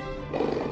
you